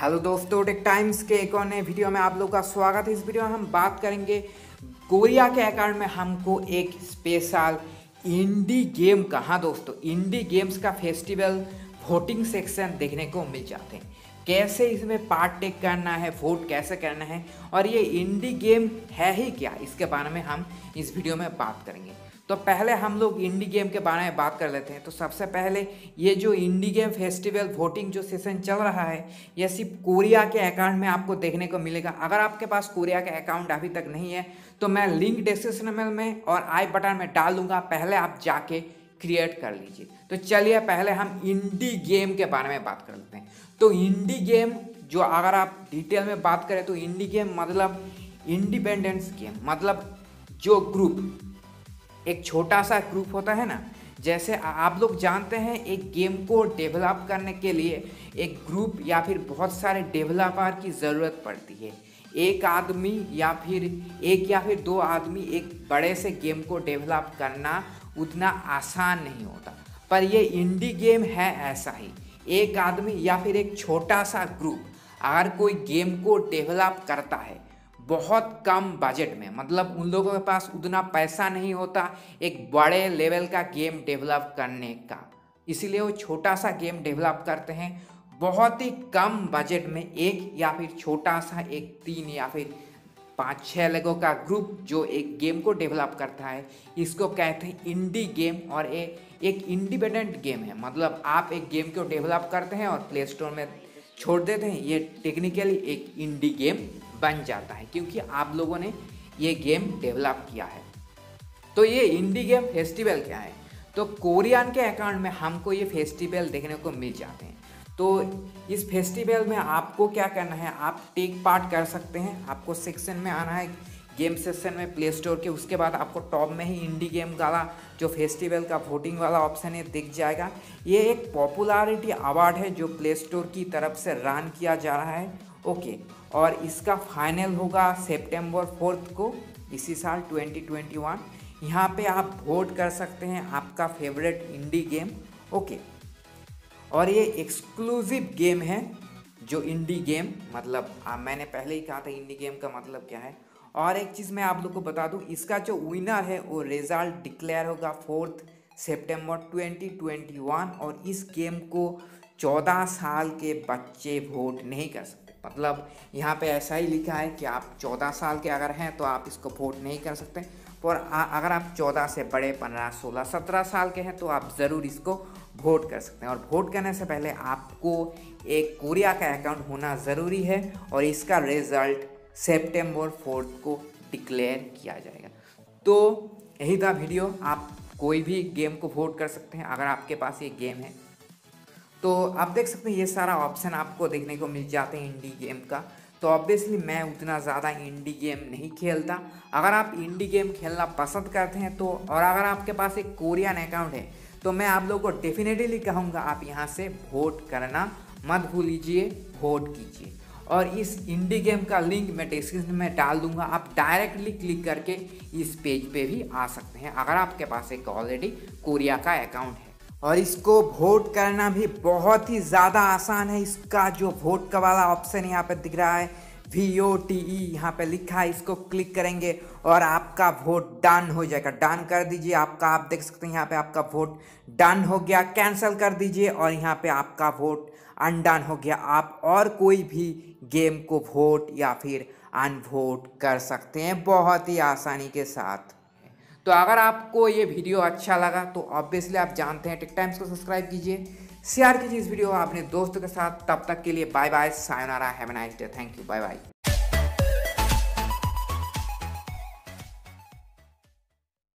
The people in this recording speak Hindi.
हेलो दोस्तों, टेक टाइम्स के एक और नए वीडियो में आप लोग का स्वागत है। इस वीडियो में हम बात करेंगे कोरिया के अकाउंट में हमको एक स्पेशल इंडी गेम का। हाँ दोस्तों इंडी गेम्स का फेस्टिवल वोटिंग सेक्शन देखने को मिल जाते हैं। कैसे इसमें पार्ट टेक करना है वोट कैसे करना है और ये इंडी गेम है ही क्या, इसके बारे में हम इस वीडियो में बात करेंगे। तो पहले हम लोग इंडी गेम के बारे में बात कर लेते हैं। तो सबसे पहले ये जो इंडी गेम फेस्टिवल वोटिंग जो सेशन चल रहा है, ये सिर्फ़ कोरिया के अकाउंट में आपको देखने को मिलेगा। अगर आपके पास कोरिया के अकाउंट अभी तक नहीं है तो मैं लिंक डिस्क्रिप्शन में और आई बटन में डाल दूँगा। पहले आप जाके क्रिएट कर लीजिए। तो चलिए पहले हम इंडी गेम के बारे में बात कर लेते हैं। तो इंडी गेम जो अगर आप डिटेल में बात करें तो इंडी गेम मतलब इंडिपेंडेंस गेम मतलब जो ग्रुप एक छोटा सा ग्रुप होता है ना, जैसे आप लोग जानते हैं एक गेम को डेवलप करने के लिए एक ग्रुप या फिर बहुत सारे डेवलपर की ज़रूरत पड़ती है। एक आदमी या फिर एक या फिर दो आदमी एक बड़े से गेम को डेवलप करना उतना आसान नहीं होता। पर ये इंडी गेम है ऐसा ही। एक आदमी या फिर एक छोटा सा ग्रुप अगर कोई गेम को डेवलप करता है। बहुत कम बजट में। मतलब उन लोगों के पास उतना पैसा नहीं होता एक बड़े लेवल का गेम डेवलप करने का। इसीलिए वो छोटा सा गेम डेवलप करते हैं। बहुत ही कम बजट में एक या फिर छोटा सा एक तीन या फिर पाँच छः लोगों का ग्रुप जो एक गेम को डेवलप करता है इसको कहते हैं इंडी गेम और ए, एक इंडिपेंडेंट गेम है। मतलब आप एक गेम को डेवलप करते हैं और प्ले स्टोर में छोड़ देते हैं। ये टेक्निकली एक इंडी गेम बन जाता है, क्योंकि आप लोगों ने ये गेम डेवलप किया है। तो ये इंडी गेम फेस्टिवल क्या है? तो कोरियन के अकाउंट में हमको ये फेस्टिवल देखने को मिल जाते हैं। तो इस फेस्टिवल में आपको क्या करना है, आप टेक पार्ट कर सकते हैं। आपको सेक्शन में आना है गेम सेक्शन में प्ले स्टोर के, उसके बाद आपको टॉप में ही इंडी गेम वाला, जो फेस्टिवल का वोटिंग वाला ऑप्शन है, दिख जाएगा। ये एक पॉपुलैरिटी अवार्ड है, जो प्ले स्टोर की तरफ़ से रन किया जा रहा है। ओके और इसका फाइनल होगा सितंबर फोर्थ को इसी साल 2021 यहाँ पे आप वोट कर सकते हैं आपका फेवरेट इंडी गेम ओके और ये एक्सक्लूसिव गेम है जो इंडी गेम मतलब आ, मैंने पहले ही कहा था इंडी गेम का मतलब क्या है? और एक चीज़ मैं आप लोग को बता दूँ इसका जो विनर है वो रिज़ल्ट डिक्लेयर होगा फोर्थ सितंबर 2021 और इस गेम को 14 साल के बच्चे वोट नहीं कर सकते। मतलब यहाँ पे ऐसा ही लिखा है कि आप चौदह साल के अगर हैं तो आप इसको वोट नहीं कर सकते। और अगर आप चौदह से बड़े, पंद्रह, सोलह, सत्रह साल के हैं तो आप ज़रूर इसको वोट कर सकते हैं। और वोट करने से पहले आपको एक कोरिया का अकाउंट होना ज़रूरी है और इसका रिज़ल्ट सेप्टेम्बर फोर्थ को डिक्लेयर किया जाएगा। तो यही था वीडियो। आप कोई भी गेम को वोट कर सकते हैं। अगर आपके पास ये गेम है तो आप देख सकते हैं, ये सारा ऑप्शन आपको देखने को मिल जाते हैं इंडी गेम का। तो ऑब्वियसली मैं उतना ज़्यादा इंडी गेम नहीं खेलता। अगर आप इंडी गेम खेलना पसंद करते हैं तो और अगर आपके पास एक कोरियन अकाउंट है तो मैं आप लोगों को डेफिनेटली कहूँगा, आप यहाँ से वोट करना मत भूलिए वोट कीजिए। और इस इंडी गेम का लिंक मैं डिस्क्रिप्शन में डाल दूँगा, आप डायरेक्टली क्लिक करके इस पेज पे भी आ सकते हैं, अगर आपके पास एक ऑलरेडी कोरिया का अकाउंट है। और इसको वोट करना भी बहुत ही ज़्यादा आसान है। इसका जो वोट का वाला ऑप्शन यहाँ पर दिख रहा है वी ओ टी ई यहाँ पर लिखा है। इसको क्लिक करेंगे और आपका वोट डन हो जाएगा। डन कर दीजिए। आपका, आप देख सकते हैं यहाँ पे आपका वोट डन हो गया। कैंसिल कर दीजिए और यहाँ पे आपका वोट अनडन हो गया। आप और कोई भी गेम को वोट या फिर अनवोट कर सकते हैं। बहुत ही आसानी के साथ। तो अगर आपको ये वीडियो अच्छा लगा तो ऑब्वियसली आप जानते हैं टिक टाइम्स को सब्सक्राइब कीजिए शेयर कीजिए इस वीडियो अपने दोस्तों के साथ। तब तक के लिए bye bye sayonara have nice day thank you bye bye